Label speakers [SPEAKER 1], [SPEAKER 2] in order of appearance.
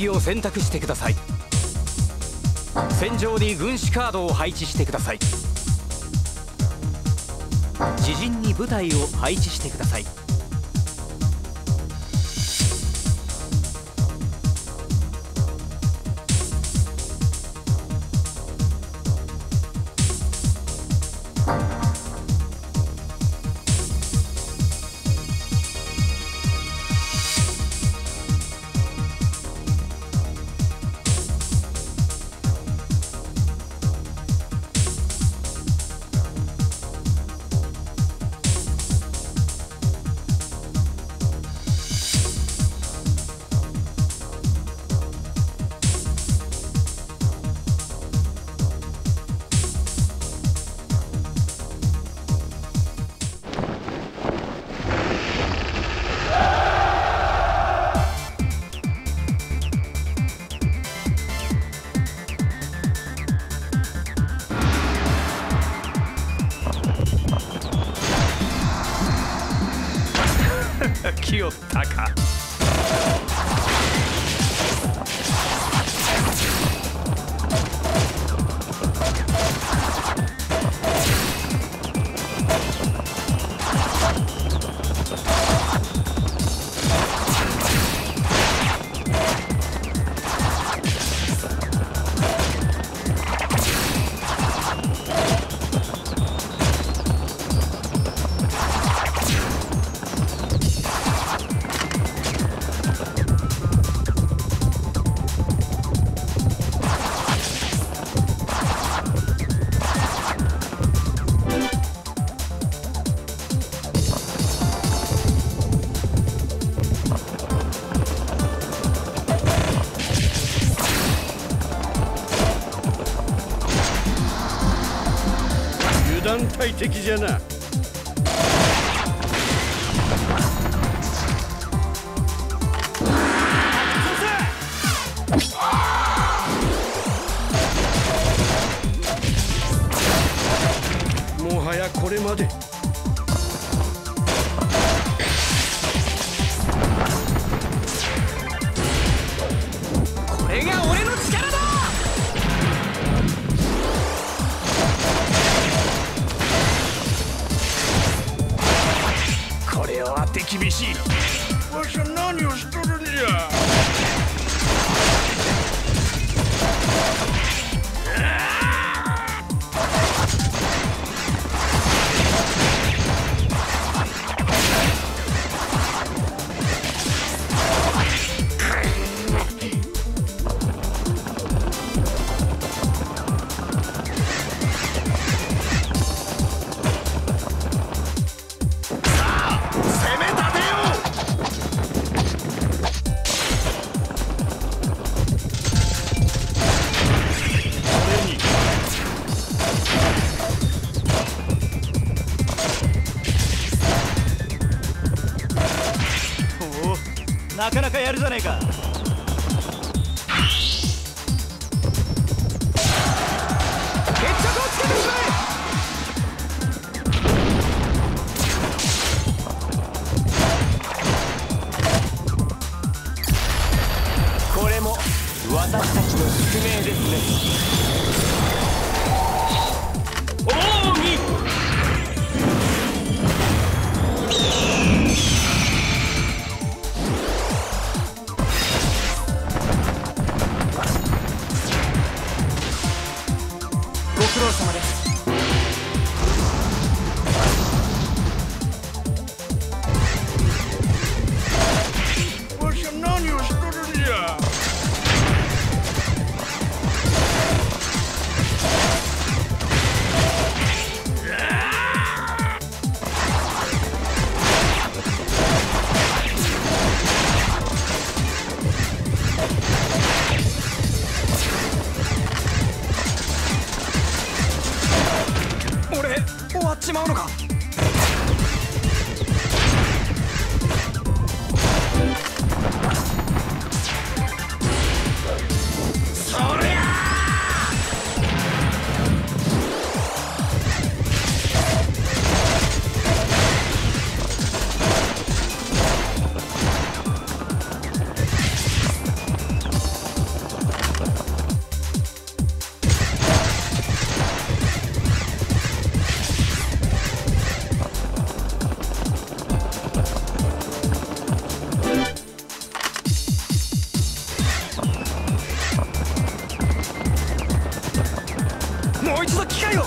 [SPEAKER 1] 技を選択してください。戦場に軍師カードを配置してください。自陣に部隊を配置してください。
[SPEAKER 2] Gmail.com. Çekeceğine. な
[SPEAKER 3] かなかやるじゃねえか。
[SPEAKER 2] 一度機会を